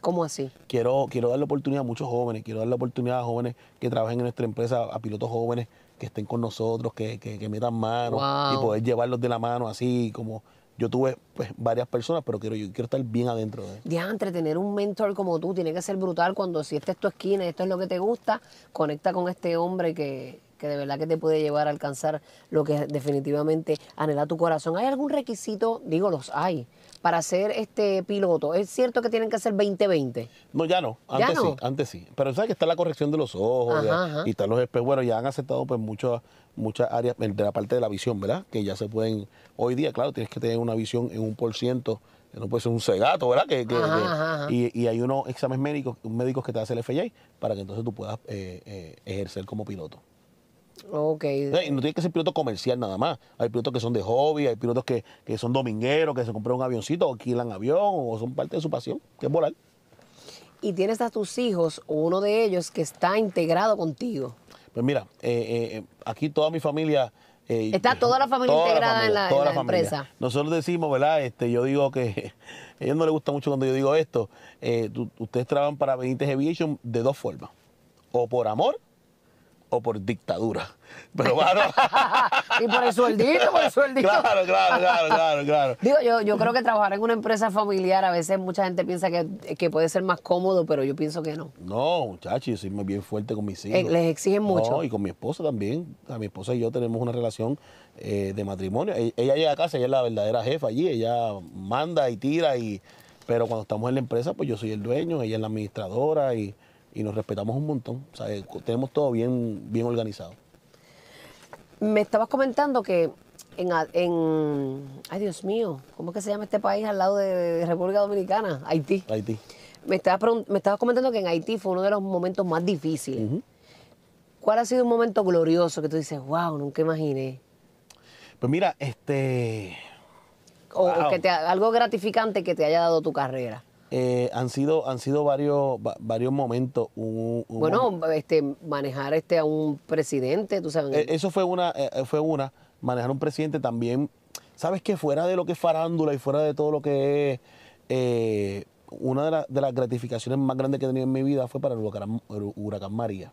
¿Cómo así? Quiero, quiero darle oportunidad a muchos jóvenes, quiero darle oportunidad a jóvenes que trabajen en nuestra empresa, a pilotos jóvenes que estén con nosotros, que, que, que metan mano Wow. y poder llevarlos de la mano así como yo tuve pues, varias personas, pero quiero, yo quiero estar bien adentro de Diantre, tener un mentor como tú tiene que ser brutal cuando si esta es tu esquina y esto es lo que te gusta, conecta con este hombre que, que de verdad que te puede llevar a alcanzar lo que definitivamente anhela tu corazón. ¿Hay algún requisito? Digo, los hay. Para ser este piloto, ¿es cierto que tienen que ser 20-20? No, ya no. ¿Ya Antes no? sí, antes sí. Pero sabes que está la corrección de los ojos Ajá, ya, ajá. y están los espejuelos. Ya han aceptado pues muchas muchas áreas de la parte de la visión, ¿verdad? Que ya se pueden. Hoy día, claro, tienes que tener una visión en un por ciento. No puede ser un cegato, ¿verdad? Que, que- Ajá, que- ajá, ajá. Y, y hay unos exámenes médicos, médicos que te hace el FJ para que entonces tú puedas eh, eh, ejercer como piloto. Ok. O sea, Y no tiene que ser piloto comercial nada más. Hay pilotos que son de hobby, hay pilotos que, que son domingueros, que se compran un avioncito o alquilan avión o son parte de su pasión, que es volar. Y tienes a tus hijos, o uno de ellos que está integrado contigo. Pues mira, eh, eh, aquí toda mi familia... eh, Está toda la familia integrada en la- toda en la familia. empresa. Nosotros decimos, ¿verdad? Este, yo digo que a ellos no les gusta mucho cuando yo digo esto. eh, tú- ustedes trabajan para Benítez Aviation de dos formas. O por amor o por dictadura. Pero bueno... y por el sueldito, por el sueldito. claro, claro, claro, claro, claro. Digo, yo, yo creo que trabajar en una empresa familiar, a veces mucha gente piensa que, que puede ser más cómodo, pero yo pienso que no. No, muchachos, yo soy muy bien fuerte con mis hijos. Eh, les exigen mucho. No, y con mi esposa también. A mi esposa y yo tenemos una relación eh, de matrimonio. E- Ella llega a casa, ella es la verdadera jefa allí. Ella manda y tira. y Pero cuando estamos en la empresa, pues yo soy el dueño, ella es la administradora y, y nos respetamos un montón. O sea, eh, tenemos todo bien, bien organizado. Me estabas comentando que en, Ay, Dios mío, ¿cómo es que se llama este país al lado de República Dominicana? Haití. Haití. Me estabas, me estabas comentando que en Haití fue uno de los momentos más difíciles. ¿Cuál ha sido un momento glorioso que tú dices, wow, nunca imaginé? Pues mira, este... O, o Wow. que te, algo gratificante que te haya dado tu carrera. Eh, han sido han sido varios va- varios momentos un- un Bueno, este, manejar este a un presidente, tú sabes. Eh, eso fue una, eh, eh, fue una, manejar un presidente también, sabes que fuera de lo que es farándula y fuera de todo lo que es, eh, una de, la- de las gratificaciones más grandes que he tenido en mi vida fue para el huracán, el huracán María,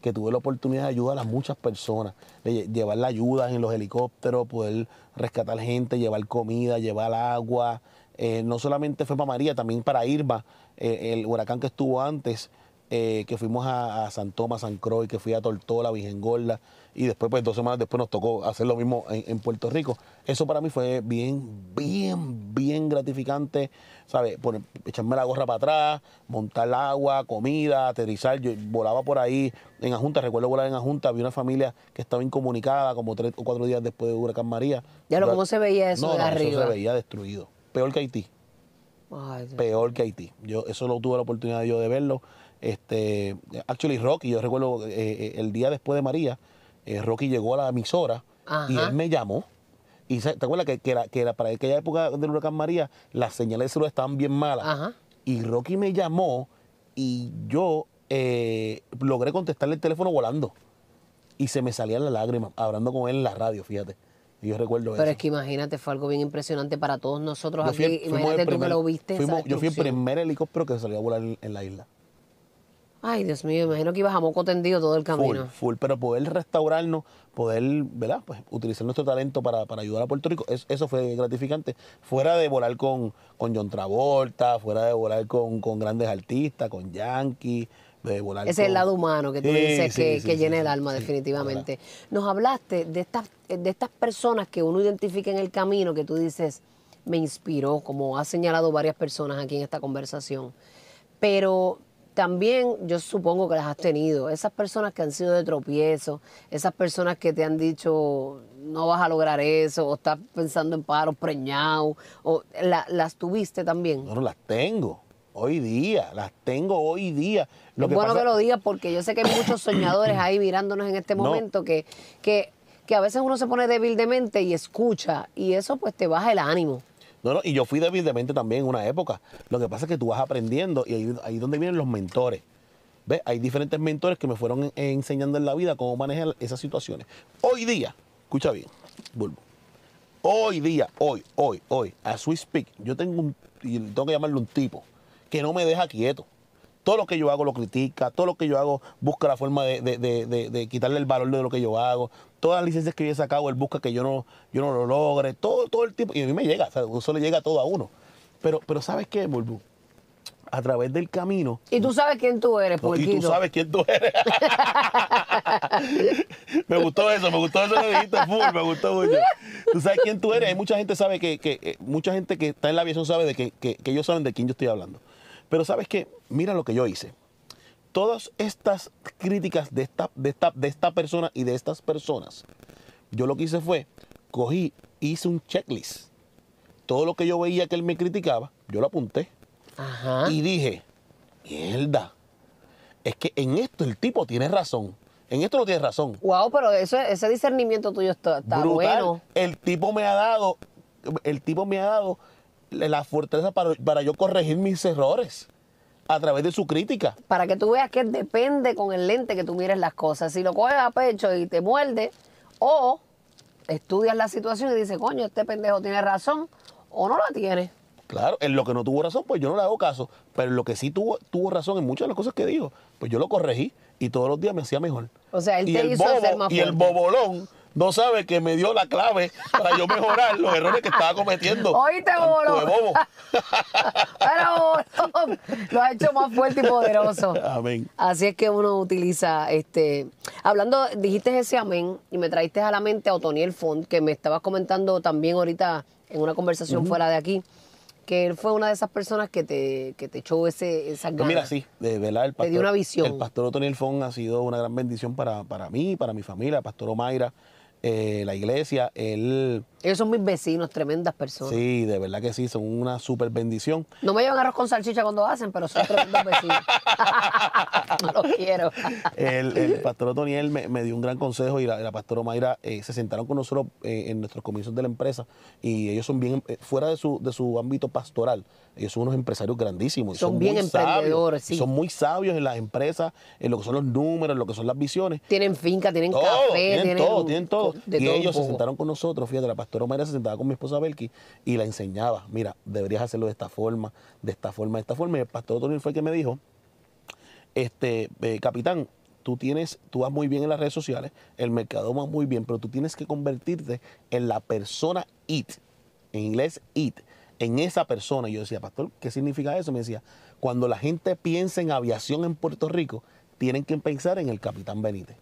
que tuve la oportunidad de ayudar a muchas personas, de lle- llevar la ayuda en los helicópteros, poder rescatar gente, llevar comida, llevar agua. Eh, no solamente fue para María, también para Irma, eh, el huracán que estuvo antes, eh, que fuimos a, a San Tomás, San Croix, que fui a Tortola, Virgen Gorda, y después, pues dos semanas después nos tocó hacer lo mismo en, en Puerto Rico. Eso para mí fue bien, bien, bien gratificante, ¿sabes? Echarme la gorra para atrás, montar el agua, comida, aterrizar. Yo volaba por ahí en Ajunta, recuerdo volar en Ajunta, había una familia que estaba incomunicada como tres o cuatro días después de Huracán María. Ya lo, ¿cómo se veía eso no, de no, arriba? Eso se veía destruido. Peor que Haití Ay, peor que Haití. Yo eso no tuve la oportunidad yo de verlo. Este, actually Rocky, yo recuerdo eh, eh, el día después de María, eh, Rocky llegó a la emisora y él me llamó. Y se- te acuerdas que, que, para aquella época del huracán María, las señales de celular estaban bien malas. Ajá. Y Rocky me llamó y yo eh, logré contestarle el teléfono volando. Y se me salían las lágrimas hablando con él en la radio, fíjate. Y yo recuerdo Pero eso. es que imagínate, fue algo bien impresionante para todos nosotros Yo aquí. fui imagínate tú que lo viste. fuimos- yo fui el primer helicóptero que salió a volar en, la isla. Ay, Dios mío, imagino que ibas a moco tendido todo el Full, camino. full. Pero poder restaurarnos, poder, ¿verdad? Pues utilizar nuestro talento para, para ayudar a Puerto Rico, es- eso fue gratificante. Fuera de volar con, con John Travolta, fuera de volar con, con grandes artistas, con Yankee, de volar Ese es el lado humano que tú Sí, dices sí, que, sí, que llena el alma, definitivamente. Nos hablaste de estas, de estas personas que uno identifica en el camino, que tú dices, me inspiró, como ha señalado varias personas aquí en esta conversación. Pero también yo supongo que las has tenido. Esas personas que han sido de tropiezo, esas personas que te han dicho, no vas a lograr eso, o estás pensando en paros preñados, o la- las tuviste también. No, no, las tengo. Hoy día, las tengo hoy día. Lo es bueno pasa- que lo digas porque yo sé que hay muchos soñadores ahí mirándonos en este No. momento que, que, que a veces uno se pone débil de mente y escucha y eso pues te baja el ánimo. No, no, y yo fui débil de mente también en una época. Lo que pasa es que tú vas aprendiendo y ahí, ahí es donde vienen los mentores. ¿Ves? Hay diferentes mentores que me fueron en- enseñando en la vida cómo manejar esas situaciones. Hoy día, escucha bien, Bulbo. Hoy día, hoy, hoy, hoy, as we speak, yo tengo un, y tengo que llamarle un tipo, que no me deja quieto. Todo lo que yo hago lo critica, todo lo que yo hago busca la forma de, de- de- de- de quitarle el valor de lo que yo hago. Todas las licencias que yo he sacado, él busca que yo no, yo no lo logre, todo, todo el tiempo. Y a mí me llega, o sea, eso le llega a todo a uno. Pero, pero ¿sabes qué, Bulbu? A través del camino, Y tú sabes quién tú eres, no, y tú sabes quién tú eres. me gustó eso, me gustó eso que dijiste full, me gustó mucho. Tú sabes quién tú eres. Hay mucha gente sabe que, que eh, mucha gente que está en la aviación sabe de que, que- que ellos saben de quién yo estoy hablando. Pero sabes que, mira lo que yo hice. Todas estas críticas de esta, de esta, de esta persona y de estas personas, yo lo que hice fue, cogí, hice un checklist. Todo lo que yo veía que él me criticaba, yo lo apunté. Ajá. Y dije, mierda, es que en esto el tipo tiene razón. En esto no tiene razón. Wow, pero eso, ese discernimiento tuyo está, está Brutal. bueno. El tipo me ha dado, el tipo me ha dado la fortaleza para, para yo corregir mis errores a través de su crítica. Para que tú veas que depende con el lente que tú mires las cosas. Si lo coges a pecho y te muerde, o estudias la situación y dices, coño, este pendejo tiene razón, o no la tiene. Claro, en lo que no tuvo razón, pues yo no le hago caso. Pero en lo que sí tuvo, tuvo razón en muchas de las cosas que dijo, pues yo lo corregí y todos los días me hacía mejor. O sea, él y te el hizo bobo, ser más Y el bobolón no sabe que me dio la clave para yo mejorar los errores que estaba cometiendo. Oíste, bobolón. bobo. Pero bobolón, lo ha hecho más fuerte y poderoso. Amén. Así es que uno utiliza, este, hablando, dijiste ese amén y me traíste a la mente a Otoniel Font, que me estabas comentando también ahorita en una conversación fuera de aquí, que él fue una de esas personas que te, que te echó ese, esas Pues ganas. mira, sí, de verdad, el Te pastor, dio una visión. El pastor Otoniel Fon ha sido una gran bendición para, para mí, para mi familia, el pastor Omaira, eh, la iglesia, él, Ellos son mis vecinos, tremendas personas. sí, de verdad que sí, son una súper bendición. No me llevan arroz con salchicha cuando hacen, pero son tremendos vecinos. Los quiero. El, el pastor Otoniel me, me dio un gran consejo y la, la pastora Mayra eh, se sentaron con nosotros eh, en nuestros comienzos de la empresa y ellos son bien, fuera de su, de su ámbito pastoral, ellos son unos empresarios grandísimos. Son bien sabios, emprendedores, sí. Son muy sabios en las empresas, en lo que son los números, en lo que son las visiones. Tienen finca, tienen Todo, café, tienen, tienen todo, tienen todo. De y todo ellos se sentaron con nosotros, fíjate, la pastora Mayra se sentaba con mi esposa Belki y la enseñaba, mira, deberías hacerlo de esta forma, de esta forma, de esta forma. Y el pastor Otoniel fue el que me dijo, este, eh, capitán, tú tienes, tú vas muy bien en las redes sociales, el mercado va muy bien, pero tú tienes que convertirte en la persona it, en inglés it, en esa persona. Y yo decía, pastor, ¿qué significa eso? Me decía, cuando la gente piensa en aviación en Puerto Rico, tienen que pensar en el capitán Benítez.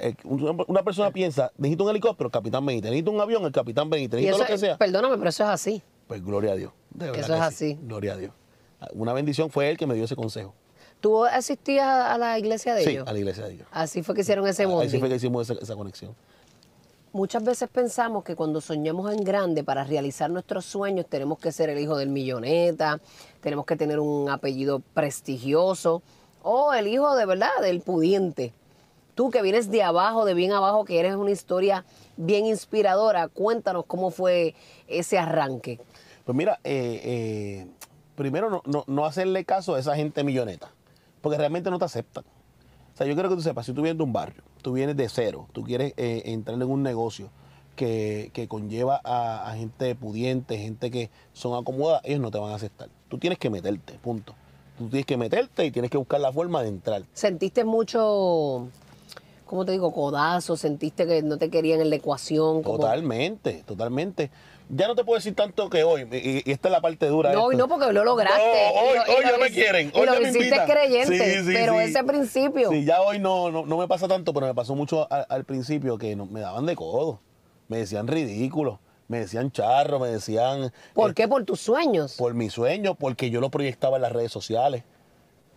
Eh, una, persona piensa, necesito un helicóptero, capitán Benítez, necesito un avión, el capitán Benítez, necesito eso, lo que sea. perdóname, pero eso es así. Pues gloria a Dios. de verdad Eso es que así. sí, Gloria a Dios. Una bendición fue él que me dio ese consejo. ¿Tú asistías a la iglesia de Sí, ellos? a la iglesia de Dios. Así fue que hicieron ese sí bonding. fue que hicimos esa, esa conexión. Muchas veces pensamos que cuando soñamos en grande, para realizar nuestros sueños, tenemos que ser el hijo del milloneta, tenemos que tener un apellido prestigioso o el hijo de verdad del pudiente. Tú que vienes de abajo, de bien abajo, que eres una historia bien inspiradora, cuéntanos cómo fue ese arranque. Pues mira, eh, eh, primero no, no, no hacerle caso a esa gente milloneta, porque realmente no te aceptan. O sea, yo quiero que tú sepas, si tú vienes de un barrio, tú vienes de cero, tú quieres eh, entrar en un negocio que, que conlleva a, a gente pudiente, gente que son acomodadas, ellos no te van a aceptar. Tú tienes que meterte, punto. Tú tienes que meterte y tienes que buscar la forma de entrar. ¿Sentiste mucho, cómo te digo, codazo? ¿Sentiste que no te querían en la ecuación? Totalmente, totalmente. Ya no te puedo decir tanto que hoy, y, y esta es la parte dura. No, y esto. no, porque lo lograste. No, Y hoy, y hoy lo ya me quieren. Y Hoy lo ya me hiciste creyente, Sí, sí, pero sí. ese principio. Sí, ya hoy no, no, no me pasa tanto, pero me pasó mucho al, al principio que no- me daban de codo. Me decían ridículo, me decían charro, me decían... ¿Por eh, qué? Por tus sueños. Por mi sueño, porque yo lo proyectaba en las redes sociales.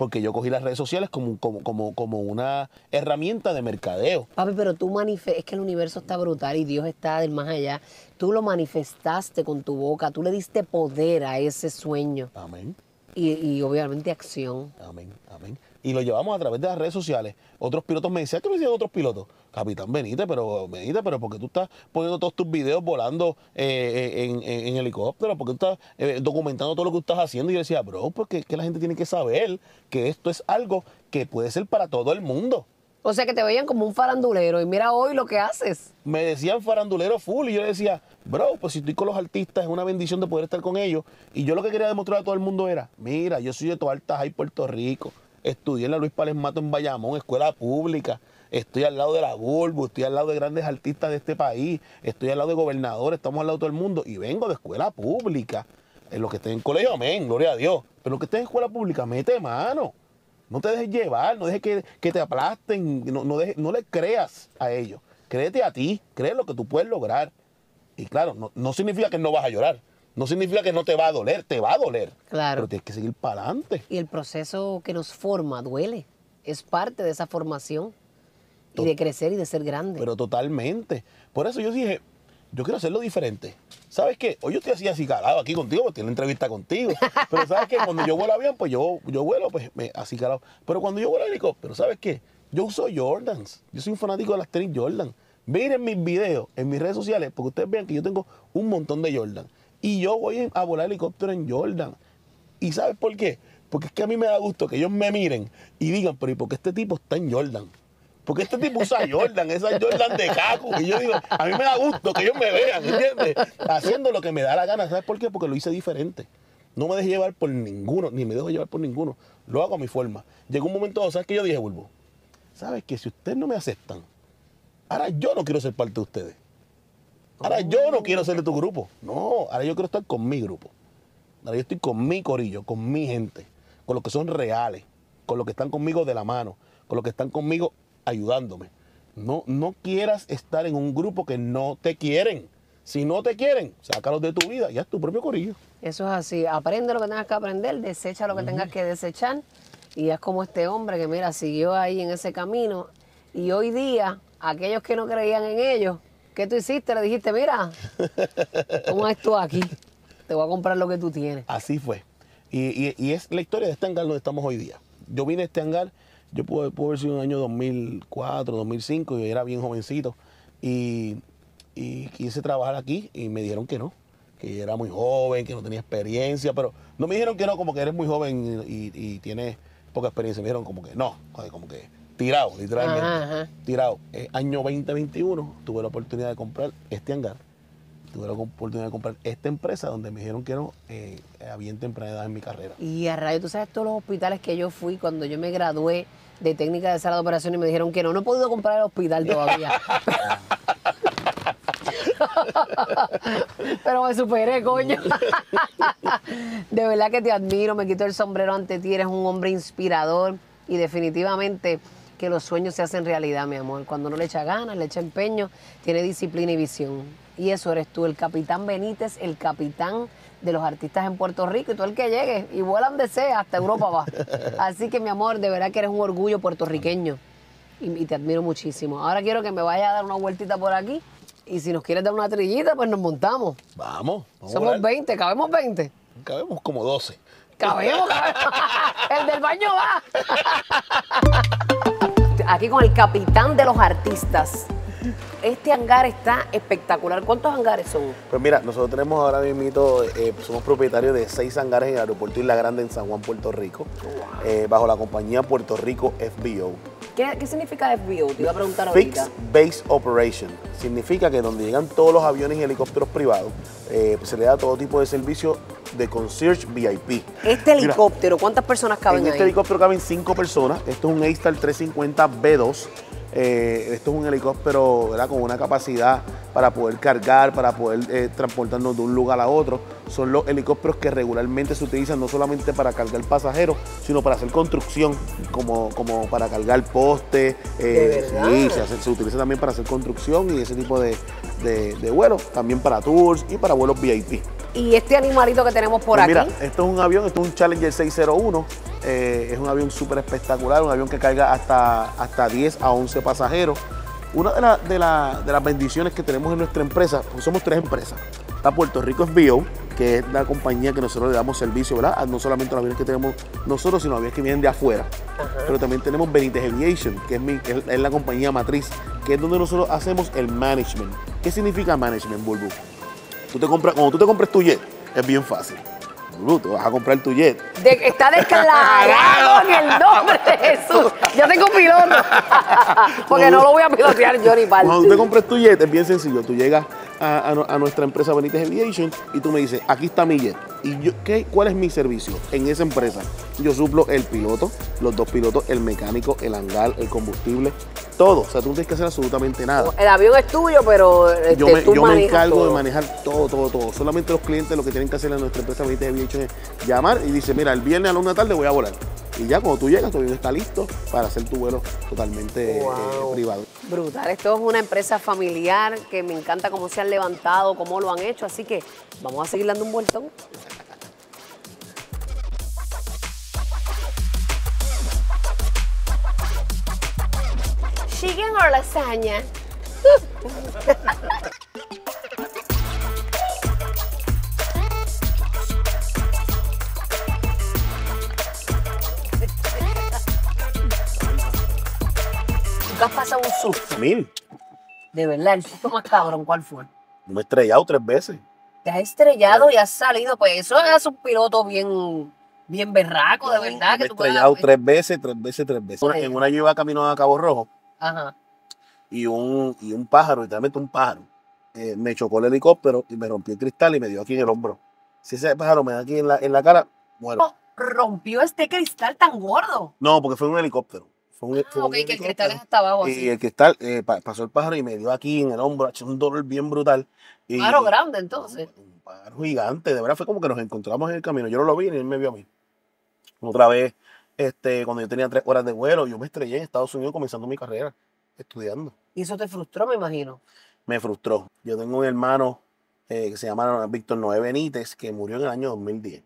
Porque yo cogí las redes sociales como, como, como, como una herramienta de mercadeo. Papi, pero tú manifestas, es que el universo está brutal y Dios está del más allá. Tú lo manifestaste con tu boca, tú le diste poder a ese sueño Amén. y, y obviamente acción. Amén, amén. Y lo llevamos a través de las redes sociales. Otros pilotos me decían, ¿qué me decían otros pilotos? Capitán Benítez, pero Benítez, pero porque tú estás poniendo todos tus videos volando eh, eh, en, en- en helicóptero, porque tú estás eh, documentando todo lo que tú estás haciendo. Y yo decía, bro, porque es que la gente tiene que saber que esto es algo que puede ser para todo el mundo. O sea que te veían como un farandulero y mira hoy lo que haces. Me decían farandulero full y yo decía, bro, pues si estoy con los artistas es una bendición de poder estar con ellos. Y yo lo que quería demostrar a todo el mundo era, mira, yo soy de Toalta High, Puerto Rico. Estudié en la Luis Pález Mato en Bayamón, escuela pública. Estoy al lado de la Bulbo, estoy al lado de grandes artistas de este país, estoy al lado de gobernadores, estamos al lado de todo el mundo y vengo de escuela pública. En los que estén en colegio, amén, gloria a Dios. Pero los que estén en escuela pública, mete mano. No te dejes llevar, no dejes que, que te aplasten, no, no, dejes- no le creas a ellos. Créete a ti, cree lo que tú puedes lograr. Y claro, no, no significa que no vas a llorar, no significa que no te va a doler, te va a doler. Claro. Pero tienes que seguir para adelante. Y el proceso que nos forma duele. Es parte de esa formación y de crecer y de ser grande. Pero totalmente. Por eso yo dije, yo quiero hacerlo diferente. ¿Sabes qué? Hoy yo estoy así, así calado aquí contigo, porque tengo una entrevista contigo. Pero ¿sabes qué? Cuando yo vuelo avión, pues yo, yo vuelo pues me, así calado. Pero cuando yo vuelo helicóptero, ¿sabes qué? Yo uso Jordans. Yo soy un fanático de las tenis Jordan. Miren mis videos en mis redes sociales, porque ustedes vean que yo tengo un montón de Jordan. Y yo voy a volar helicóptero en Jordan. ¿Y sabes por qué? Porque es que a mí me da gusto que ellos me miren y digan, pero ¿y por qué este tipo está en Jordan? Porque este tipo usa Jordan, esa Jordan de caco. Y yo digo, a mí me da gusto que ellos me vean, ¿entiendes? Haciendo lo que me da la gana. ¿Sabes por qué? Porque lo hice diferente. No me dejé llevar por ninguno, ni me dejo llevar por ninguno. Lo hago a mi forma. Llegó un momento, ¿sabes qué yo dije, Bulbo? ¿Sabes que Si ustedes no me aceptan, ahora yo no quiero ser parte de ustedes. Ahora yo no quiero ser de tu grupo. No, ahora yo quiero estar con mi grupo. Ahora yo estoy con mi corillo, con mi gente, con los que son reales, con los que están conmigo de la mano, con los que están conmigo ayudándome. No, no quieras estar en un grupo que no te quieren. Si no te quieren, sácalos de tu vida y haz tu propio corillo. Eso es así. Aprende lo que tengas que aprender, desecha lo que tengas que desechar. Y es como este hombre que, mira, siguió ahí en ese camino. Y hoy día, aquellos que no creían en ellos, ¿qué tú hiciste? Le dijiste, mira, toma esto aquí. Te voy a comprar lo que tú tienes. Así fue. Y, y- es la historia de este hangar donde estamos hoy día. Yo vine a este hangar, yo pude, pude haber sido en el año 2004, 2005, yo era bien jovencito. Y, quise trabajar aquí y me dijeron que no, que era muy joven, que no tenía experiencia, pero no me dijeron que no, como que eres muy joven y tienes poca experiencia. Me dijeron como que no, como que tirado, literalmente. Ajá, ajá. Tirado. Eh, año 2021 tuve la oportunidad de comprar este hangar tuve la oportunidad de comprar esta empresa donde me dijeron que no, eh, había temprana edad en mi carrera. Y a rayo, tú sabes todos los hospitales que yo fui cuando yo me gradué de técnica de sala de operación y me dijeron que no, no he podido comprar el hospital todavía. Pero me superé, coño. De verdad que te admiro, me quito el sombrero ante ti, eres un hombre inspirador y definitivamente que los sueños se hacen realidad, mi amor. Cuando uno le echa ganas, le echa empeño, tiene disciplina y visión. Y eso eres tú, el capitán Benítez, el capitán de los artistas en Puerto Rico y tú el que llegue y vuela donde sea, hasta Europa va. Así que mi amor, de verdad que eres un orgullo puertorriqueño y, y te admiro muchísimo. Ahora quiero que me vayas a dar una vueltita por aquí y si nos quieres dar una trillita, pues nos montamos. Vamos, vamos Somos volar. 20, cabemos 20. Cabemos como 12. Cabemos, cabemos. El del baño va. Aquí con el capitán de los artistas, Este hangar está espectacular. ¿Cuántos hangares son? Pues mira, nosotros tenemos ahora mismo, eh, somos propietarios de seis hangares en el aeropuerto Isla Grande en San Juan, Puerto Rico, eh, bajo la compañía Puerto Rico FBO. ¿Qué, qué significa FBO? Te iba a preguntar ahorita. Fixed Base Operation. Significa que donde llegan todos los aviones y helicópteros privados, eh, se le da todo tipo de servicio de concierge VIP. Este Mira, helicóptero, ¿cuántas personas caben en este ahí? helicóptero caben cinco personas. Esto es un A-Star 350 B2. Eh, esto es un helicóptero ¿verdad? con una capacidad para poder cargar, para poder eh, transportarnos de un lugar a otro. Son los helicópteros que regularmente se utilizan no solamente para cargar pasajeros, sino para hacer construcción, como, como para cargar postes. eh, sí, se, hace- se utiliza también para hacer construcción y ese tipo de, de- de vuelos. También para tours y para vuelos VIP. Y este animalito que tenemos por Pues aquí. Mira, esto es un avión, esto es un Challenger 601. Eh, es un avión súper espectacular, un avión que carga hasta, hasta 10 a 11 pasajeros. Una de, la- de la- de las bendiciones que tenemos en nuestra empresa, pues somos tres empresas. Está Puerto Rico FBO, que es la compañía que nosotros le damos servicio, ¿verdad? A No solamente a los aviones que tenemos nosotros, sino a aviones que vienen de afuera. Pero también tenemos Benítez Aviation, que es, mi- es- es la compañía matriz, que es donde nosotros hacemos el management. ¿Qué significa management, Bulbu? Tú te compras, cuando tú te compres tu jet, es bien fácil. Tú vas a comprar tu jet. De- está declarado en el nombre de Jesús. Yo tengo piloto. Porque no lo voy a pilotear yo ni parte. Cuando tú te compres tu jet, es bien sencillo. Tú llegas a, a nuestra empresa Benítez Aviation y tú me dices, aquí está mi jet. ¿Y yo, qué, cuál es mi servicio en esa empresa? Yo suplo el piloto, los dos pilotos, el mecánico, el hangar, el combustible, todo. O sea, tú no tienes que hacer absolutamente nada. El avión es tuyo, pero este, Yo me, tú yo me manejas encargo todo. de manejar todo, todo, todo. Solamente los clientes lo que tienen que hacer en nuestra empresa Aviation es llamar y dice, mira, el viernes a la una tarde voy a volar. Y ya cuando tú llegas, tu avión está listo para hacer tu vuelo totalmente eh, privado. Brutal, esto es una empresa familiar que me encanta cómo se han levantado, cómo lo han hecho, así que vamos a seguir dando un vueltón. Chicken or lasaña. Nunca has pasado un susto. Mil. De verdad, el susto más cabrón, ¿cuál fue? Me he estrellado tres veces. Te has estrellado y has salido, pues eso es un piloto bien, bien berraco, de verdad. Me Que he tú puedas- estrellado tres veces, tres veces, tres veces. Una- en una yo iba camino a Cabo Rojo Ajá. y un, y un pájaro, literalmente un pájaro, eh, me chocó el helicóptero y me rompió el cristal y me dio aquí en el hombro. Si ese pájaro me da aquí en la, en la cara, muero. Rompió este cristal tan gordo. No, porque fue un helicóptero. Fue un, Ah, fue un ok, que el cristal es hasta abajo Y así. el cristal eh, pa- pasó el pájaro y me dio aquí en el hombro, ha hecho un dolor bien brutal. Y, Pájaro grande, entonces. Un pájaro gigante, de verdad fue como que nos encontramos en el camino. Yo no lo vi ni él me vio a mí. Otra vez, este, cuando yo tenía tres horas de vuelo, yo me estrellé en Estados Unidos comenzando mi carrera, estudiando. Y eso te frustró, me imagino. Me frustró. Yo tengo un hermano eh, que se llama Víctor Noé Benítez, que murió en el año 2010.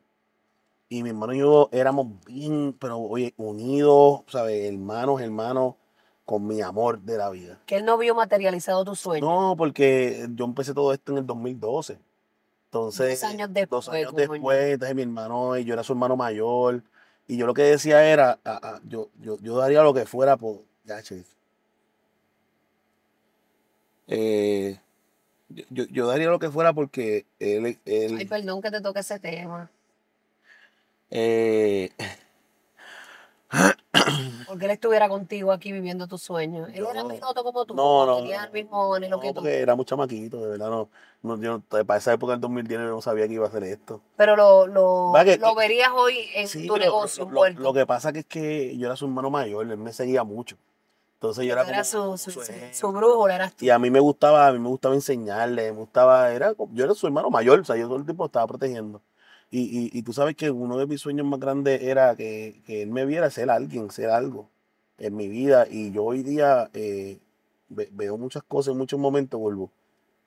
Y mi hermano y yo éramos bien, pero oye, unidos, ¿sabes? Hermanos, hermanos, con mi amor de la vida. Que él no vio materializado tu sueño. No, porque yo empecé todo esto en el 2012. Entonces, Dos años después, dos años después, entonces mi hermano, y yo era su hermano mayor. Y yo lo que decía era, ah, ah, yo, yo, yo daría lo que fuera por. Ya. Eh, yo, yo- yo daría lo que fuera porque él, él, Ay, perdón que te toque ese tema. eh, Porque él estuviera contigo aquí viviendo tu sueño. Él era No. piloto como tú. No, no, Tenía el mismo anhelo no, que tú. porque era muy chamaquito, de verdad. No, no, yo, no- para esa época del 2010 yo no sabía que iba a hacer esto. Pero lo, lo, que- lo verías hoy en Sí, tu negocio lo, que pasa que es que yo era su hermano mayor, él me seguía mucho. Entonces yo era, Era como su, su, su eras tú. Y a mí me gustaba, a mí me gustaba enseñarle, me gustaba, era, yo era su hermano mayor, o sea, yo todo el tiempo estaba protegiendo. Y, y, y tú sabes que uno de mis sueños más grandes era que, que él me viera ser alguien, ser algo en mi vida. Y yo hoy día eh, ve- veo muchas cosas en muchos momentos, vuelvo.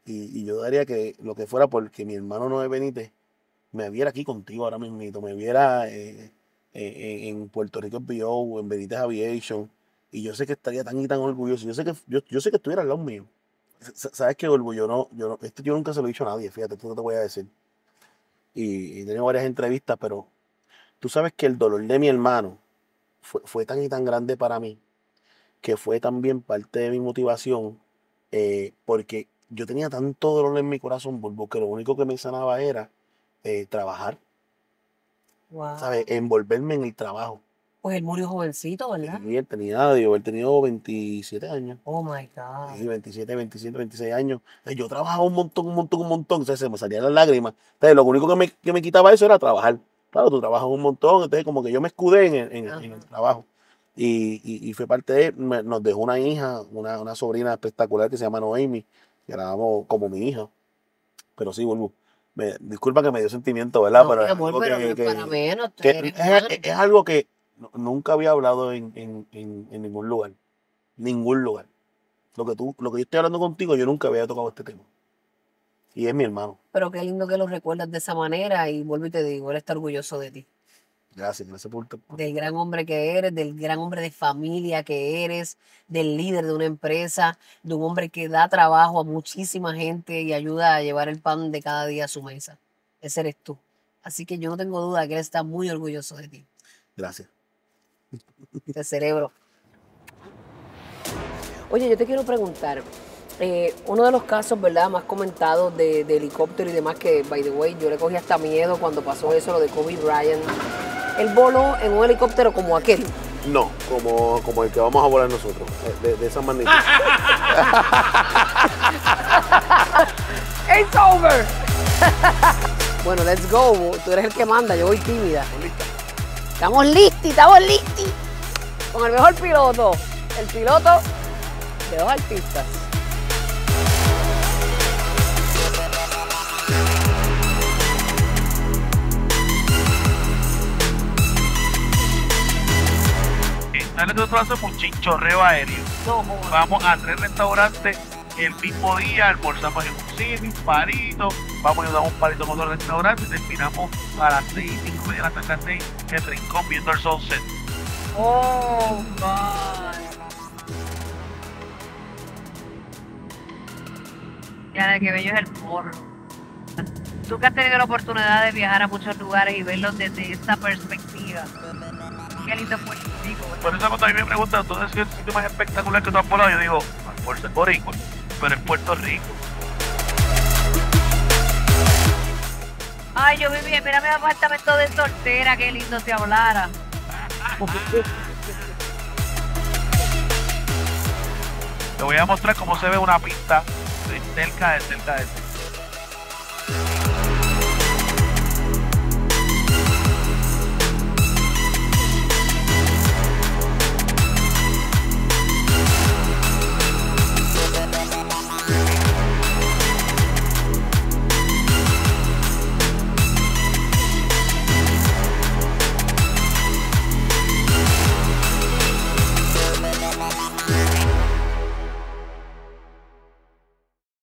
Y, y yo daría que lo que fuera porque mi hermano Noé Benítez me viera aquí contigo ahora mismito, me viera eh, eh, en Puerto Rico BO, en Benítez Aviation. Y yo sé que estaría tan y tan orgulloso. Yo sé que, yo, yo sé que estuviera al lado mío. ¿Sabes qué, Orbo? Yo no, yo no, esto yo nunca se lo he dicho a nadie, fíjate, esto te voy a decir. Y, y tenido varias entrevistas, pero tú sabes que el dolor de mi hermano fue, fue tan y tan grande para mí, que fue también parte de mi motivación eh, porque yo tenía tanto dolor en mi corazón, Bulbo, que lo único que me sanaba era eh, trabajar, Wow. ¿sabes? Envolverme en el trabajo. Pues él murió jovencito, ¿verdad? Y él tenía, digo, él tenía 27 años. Oh my God. Sí, 27, 27, 26 años. Yo trabajaba un montón, un montón, un montón. Entonces se me salían las lágrimas. Entonces lo único que me, que me quitaba eso era trabajar. Claro, tú trabajas un montón. Entonces como que yo me escudé en, el- en en el trabajo. Y, y, y fue parte de, me- nos dejó una hija, una, una sobrina espectacular que se llama Noemi, que la amo como mi hija. Pero sí, vuelvo. Me, disculpa que me dio sentimiento, ¿verdad? No, Pero amor, que- que- para menos. que es algo que nu- nunca había hablado en, en- en- en ningún lugar. Ningún lugar. Lo que, tú, lo que yo estoy hablando contigo, yo nunca había tocado este tema. Y es mi hermano. Pero qué lindo que lo recuerdas de esa manera y vuelvo y te digo, él está orgulloso de ti. Gracias, gracias por... Del gran hombre que eres, del gran hombre de familia que eres, del líder de una empresa, de un hombre que da trabajo a muchísima gente y ayuda a llevar el pan de cada día a su mesa. Ese eres tú. Así que yo no tengo duda que él está muy orgulloso de ti, Gracias. De cerebro. Oye, yo te quiero preguntar, eh, uno de los casos, ¿verdad?, más comentados de, de helicóptero y demás, que, by the way, yo le cogí hasta miedo cuando pasó eso, lo de Kobe Bryant. Él voló en un helicóptero como aquel. No, como, como el que vamos a volar nosotros, eh, de, de esa magnitud. It's over. bueno, let's go. Tú eres el que manda, yo voy tímida. Estamos listos, estamos listos. Con el mejor piloto. El piloto de dos artistas. Esta vez nosotros hacemos un chinchorreo aéreo. Vamos a tres restaurantes el mismo día, almorzamos en un cine, un palito, vamos nos damos un palito con otro restaurante y terminamos a las seis, cinco y media de la tarde, a las en el rincón viendo el sunset. Oh, God. Ya de que bello es el morro. Tú que has tenido la oportunidad de viajar a muchos lugares y verlos desde esta perspectiva. Qué lindo. ¿verdad? Por eso cuando a mí me preguntan, ¿dónde es el sitio más espectacular que tú has volado? Yo digo, "Ah, por ser boricua, pero en Puerto Rico. Ay, yo viví, mira mi apartamento de soltera, qué lindo te hablara. Te voy a mostrar cómo se ve una pista de cerca de cerca de cerca.